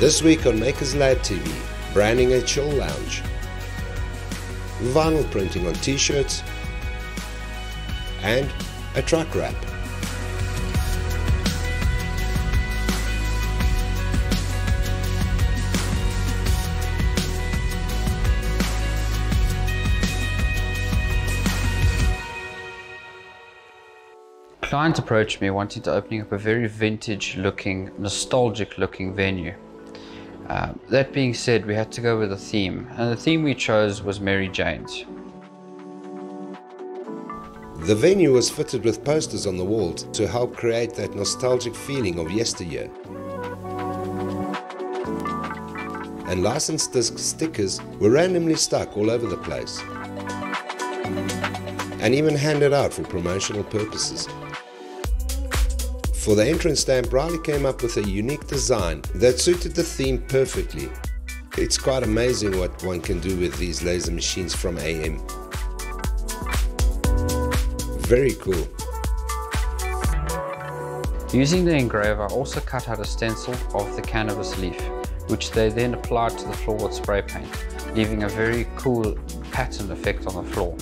This week on Makers Lab TV, branding a chill lounge, vinyl printing on t-shirts, and a truck wrap. client approached me wanting to opening up a very vintage looking, nostalgic looking venue. Uh, that being said, we had to go with a theme, and the theme we chose was Mary Jane's. The venue was fitted with posters on the walls to help create that nostalgic feeling of yesteryear. And licensed disc stickers were randomly stuck all over the place and even handed out for promotional purposes. For the entrance stamp, Riley came up with a unique design that suited the theme perfectly. It's quite amazing what one can do with these laser machines from AM. Very cool. Using the engraver, I also cut out a stencil of the cannabis leaf, which they then applied to the floor with spray paint, leaving a very cool pattern effect on the floor.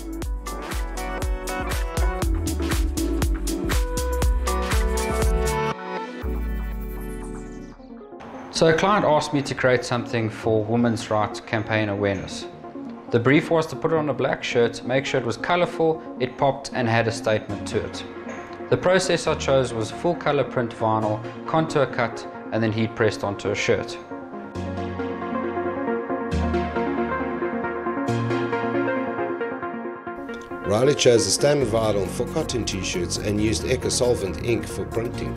So a client asked me to create something for women's rights campaign awareness. The brief was to put it on a black shirt, make sure it was colorful, it popped and had a statement to it. The process I chose was full color print vinyl, contour cut and then heat pressed onto a shirt. Riley chose the standard vinyl for cotton t-shirts and used Eco Solvent ink for printing.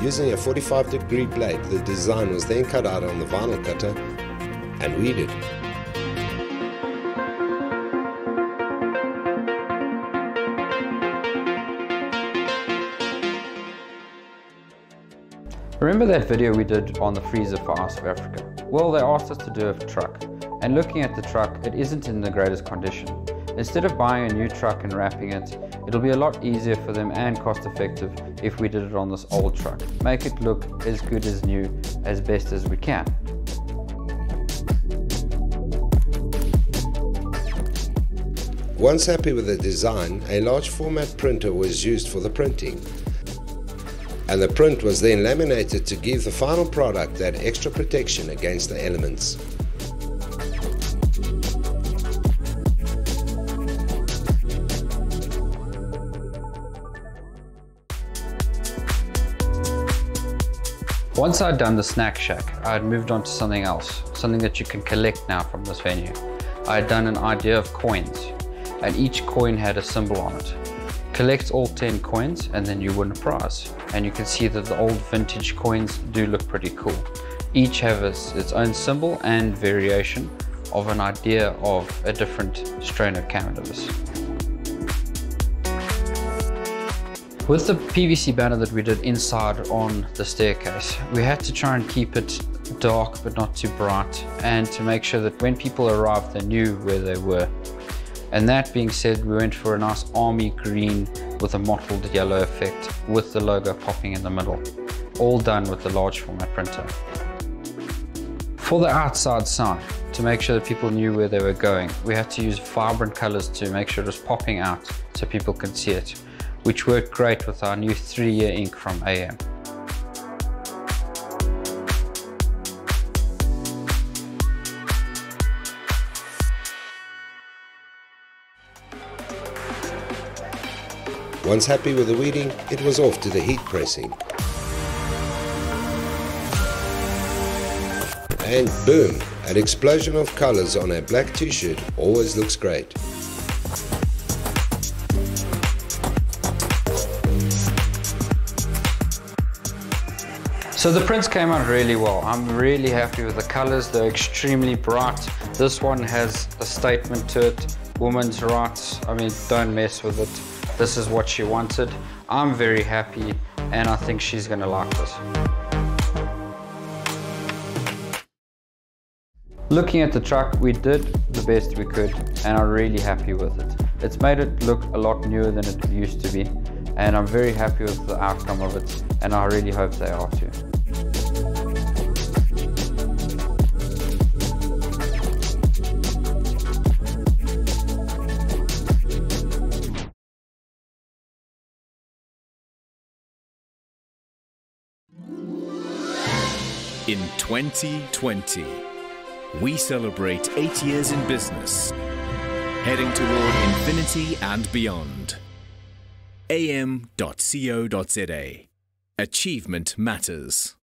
Using a 45 degree blade, the design was then cut out on the vinyl cutter and weeded. Remember that video we did on the freezer for Ice of Africa? Well, they asked us to do a truck, and looking at the truck, it isn't in the greatest condition. Instead of buying a new truck and wrapping it, it'll be a lot easier for them and cost effective if we did it on this old truck. Make it look as good as new as best as we can. Once happy with the design, a large format printer was used for the printing. And the print was then laminated to give the final product that extra protection against the elements. Once I'd done the snack shack, I had moved on to something else, something that you can collect now from this venue. I had done an idea of coins, and each coin had a symbol on it. Collect all 10 coins and then you win a prize. And you can see that the old vintage coins do look pretty cool. Each have its own symbol and variation of an idea of a different strain of cannabis. With the PVC banner that we did inside on the staircase, we had to try and keep it dark but not too bright and to make sure that when people arrived they knew where they were. And that being said, we went for a nice army green with a mottled yellow effect with the logo popping in the middle. All done with the large format printer. For the outside sign, to make sure that people knew where they were going, we had to use vibrant colors to make sure it was popping out so people could see it which worked great with our new three-year ink from AM. Once happy with the weeding, it was off to the heat pressing. And boom, an explosion of colors on a black t-shirt always looks great. So the prints came out really well. I'm really happy with the colors. They're extremely bright. This one has a statement to it. Women's rights. I mean, don't mess with it. This is what she wanted. I'm very happy and I think she's gonna like this. Looking at the truck, we did the best we could and I'm really happy with it. It's made it look a lot newer than it used to be and I'm very happy with the outcome of it and I really hope they are too. In 2020, we celebrate eight years in business, heading toward infinity and beyond. am.co.za. Achievement matters.